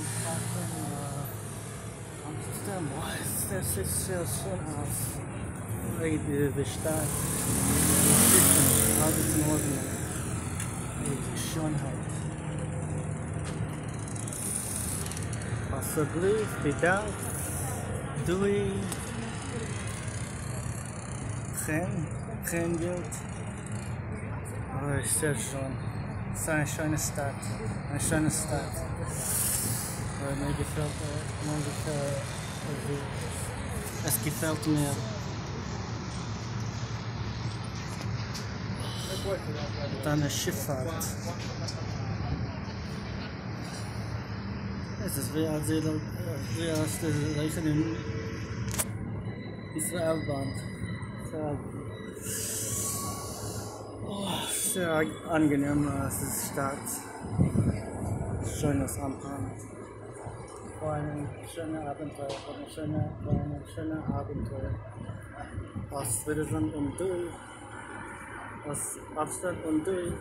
am Fahren, äh, am System. Boah, ist das ist sehr schön aus. Hey, die Bestand. Die Schichten, alles in Ordnung. Hey, die Schönheit. Wasser blüht, die Dach. Dui. Chen, Chen ist sehr schön. Es ist eine schöne Stadt. Eine schöne Stadt. Äh, mir gefällt äh, mir gefällt, äh, es gefällt mir. Und eine Schifffahrt. Es ist wie als wie als der Reichen in Israelband. Sehr, oh, sehr angenehm, es ist Stadt. Schönes Ampan. Für ein schönes Abenteuer, für eine schöne, für eine schöne Abenteuer. Aus Wiedersehen und durch. Aus Abstand und durch.